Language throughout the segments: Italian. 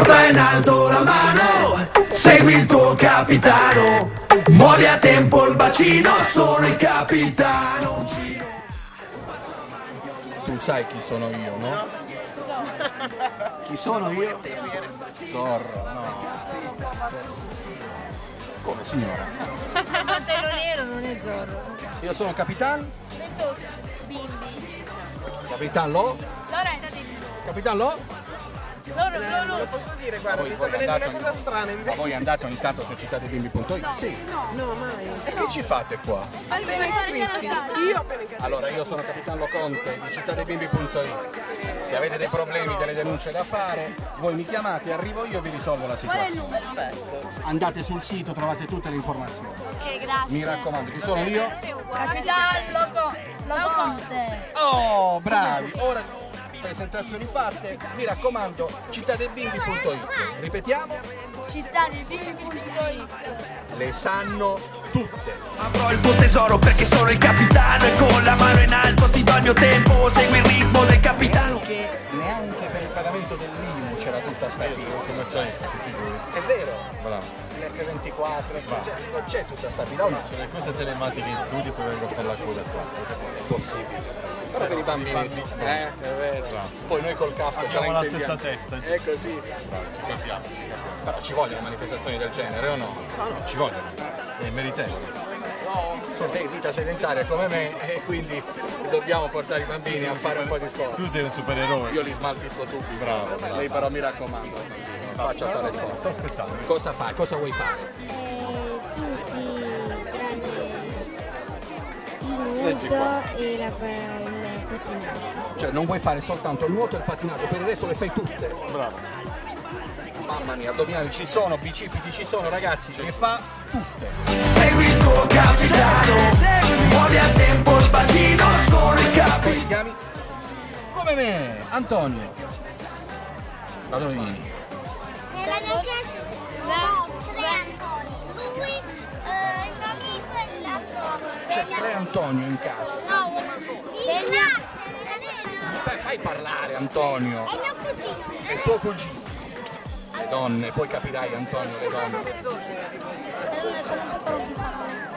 Porta in alto la mano, segui il tuo capitano. Muovi a tempo il bacino, sono il capitano. Tu sai chi sono io, no? Chi sono io? Zorro, no. Come signora? Mantello nero non è Zorro. Io sono Capitan, Bimbi. Capitan Lo, Lorenzo. Capitan Lo. Loro, loro, loro. Posso dire, guarda, Voi- mi sta voi venendo andate una cosa strana Ma voi andate ogni tanto su cittadebimbi.it? Sì. No, mai. E che ci fate qua? Appena iscritti. Io appena iscritti. Allora, io sono Capitan Lo Conte di cittadebimbi.it. Se avete dei problemi, delle denunce da fare, voi mi chiamate, arrivo io e vi risolvo la situazione. Andate sul sito, trovate tutte le informazioni. Ok, grazie. Mi raccomando, chi sono io? Capitan Loco. Loconte. Oh, bravi! Ora presentazioni fatte, mi raccomando, cittadebimbi.it. Ripetiamo, Cittadibimbi.it le sanno tutte. Avrò il tuo tesoro perché sono il capitano e con la mano in alto ti do il mio tempo. Segui il ritmo del capitano. Neanche, neanche per il pagamento dell'IMU c'era tutta sta fila. commercialista si figuri. È vero, Bravo. l'F24, non c'è- non c'è tutta sta fila, no? C'è le cose telematiche in studio poi vengo a fare la coda qua. È possibile. Però per i bambini, sì. eh, è vero. Poi noi col casco Abbiamo la stessa testa. È così. Ci capiamo, ci capiamo. Però ci vogliono manifestazioni del genere o no? No, no, ci vogliono. È meritevole. Sono lei vita sedentaria come me e quindi dobbiamo portare i bambini a fare un po' di sport. Tu sei un supereroe. Io li smaltisco subito. Bravo, bravo. Lei però mi raccomando, faccia fare sport. Sto aspettando. Cosa fai? Cosa vuoi fare? il nuoto e la, il pattinaggio. Cioè non vuoi fare soltanto il nuoto e il pattinaggio, per il resto le fai tutte. Bravo. Mamma mia, addominali ci sono, bicipiti ci sono, ragazzi, le fa tutte. Segui il tuo capitano. Muovi a tempo il bacino, sono il ti chiami? Come me, Antonio. Da dove vieni? Nella mia classe no, tre Antoni. Lui, eh, il mio amico e l'altro C'è tre Antonio in casa. No, uno. Beh, fai parlare Antonio. È il mio cugino. È il tuo cugino. Le donne, poi capirai Antonio, le donne. Però ne sono un po'.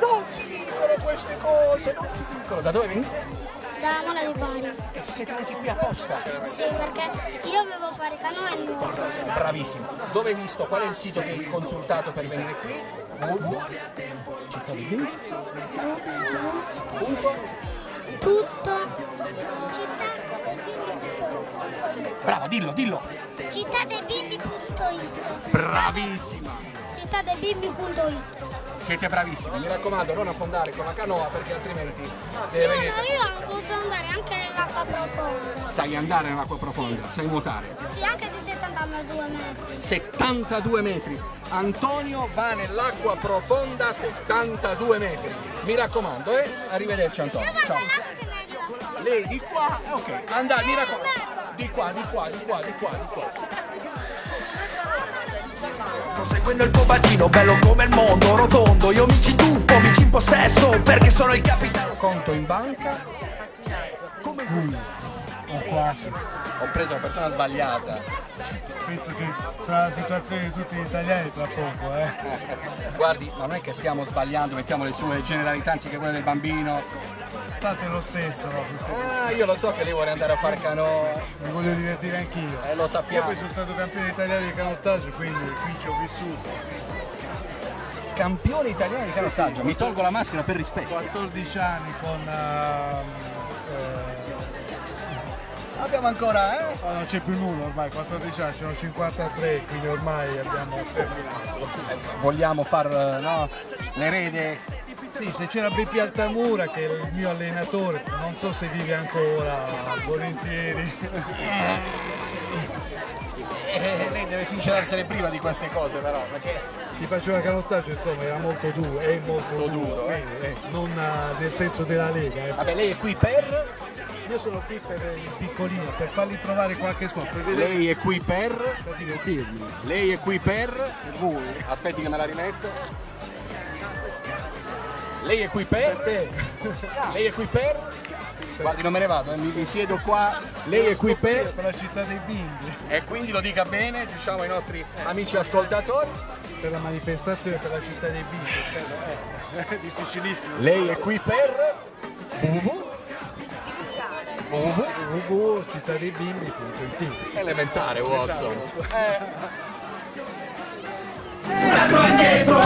Non si dicono queste cose, non si dicono. Da dove venite? Da Mola di Bari. E siete venuti qui apposta. Sì, perché io avevo fare canoa e nuoto. Bravissimo. Dove hai visto? Qual è il sito che hai consultato per venire qui? www. Tutto. Brava, dillo, dillo. Cittadebimbi.it Bravissima. Cittadebimbi.it Siete bravissimi. Mi raccomando, non affondare con la canoa perché altrimenti se Io, venite- no, io posso andare anche nell'acqua profonda. sai andare nell'acqua profonda, sai nuotare. Sì, anche di 72 metri. 72 metri. Antonio va nell'acqua profonda 72 metri. Mi raccomando, eh? Arrivederci Antonio. Ciao. Lei di qua, eh, ok. Andate, mi raccomando. Di qua, di qua, di qua, di qua, di qua. Seguendo il tuo bacino, bello come il mondo, rotondo. Io mi ci tuffo, mi ci impossesso perché sono il capitano. Conto in banca. Come lui. O quasi. Ho preso la persona sbagliata. Penso che sarà la situazione di tutti gli italiani tra poco, eh. Guardi, ma non è che stiamo sbagliando, mettiamo le sue generalità anziché quelle del bambino. È lo stesso, no? Ah, io lo so che lei vuole andare a far canoa. Mi voglio divertire anch'io. Eh, lo Io sappiamo. poi sono stato campione italiano di canottaggio, quindi qui ci ho vissuto. Campione italiano di canottaggio. Mi tolgo la maschera per rispetto. 14 anni con... ehm, eh, Abbiamo ancora, eh? oh, non c'è più nulla ormai, 14 anni, sono 53, quindi ormai abbiamo terminato. Vogliamo far, eh, no? L'erede. Sì, se c'era BP Altamura che è il mio allenatore, non so se vive ancora, volentieri. Eh, lei deve sincerarsene prima di queste cose, però. Perché Chi faceva canottaggio insomma era molto duro, è molto Molto duro, duro, eh. eh, non eh, nel senso della Lega. eh. Vabbè, lei è qui per. Io sono qui per il piccolino, per fargli provare qualche sport, per, vedere- Lei è qui per. per divertirmi. Lei è qui per. Per voi. Aspetti che me la rimetto. Lei è qui per. Per. Lei è qui per. Guardi, non me ne vado, eh, mi, mi siedo qua Lei è qui per per la città dei bimbi, e quindi lo dica bene, diciamo ai nostri amici ascoltatori. per la manifestazione per la città dei bimbi. Eh, è difficilissimo. Lei è qui per www www www.cittadeibimbi.it elementare Watson. Dietro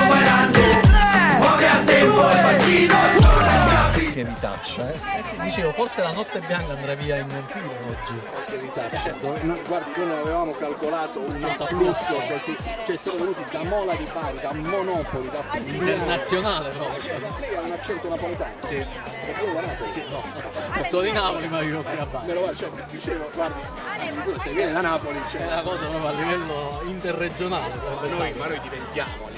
capitano Che ritaccia, eh? Eh sì, dicevo, forse la notte bianca andrà via in filo oggi. Che ritaccia. Dove- no, guardi, noi non avevamo calcolato un afflusso così. Cioè sono venuti da Mola di Bari, da Monopoli, da Internazionale proprio. Lei ha un accento napoletano. Sì. È. Sì, no. Sono di Napoli ma vivo qui a Me Bari. lo cioè, dicevo, guardi, se viene da Napoli, È cioè, una cosa proprio a livello interregionale sarebbe noi, ma noi diventiamo.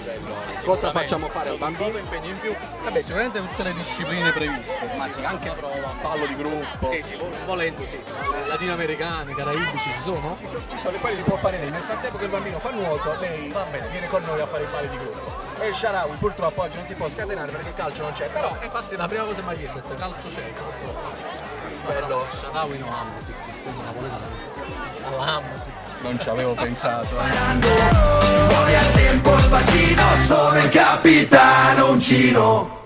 Cosa facciamo fare al bambino? impegno in più. Vabbè, sicuramente tutte le discipline previste. Ma sì, anche a prova, pallo di gruppo. Sì, sì, volendo sì. Latinoamericani, caraibici ci sono? Ci sono, e poi li può fare lei. Nel frattempo che il bambino fa nuoto, lei Va bene. viene con noi a fare i pali di gruppo. E il Sharawi purtroppo oggi non si può scatenare perché il calcio non c'è, però infatti la prima cosa che mi ha chiesto è calcio c'è. Bello. Sharawi no Hamasi, essendo napoletano. Alla Hamasi. non ci avevo pensato. Muove a tempo il bacino Sono il capitano uncino